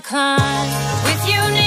to climb. With you near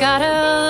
we've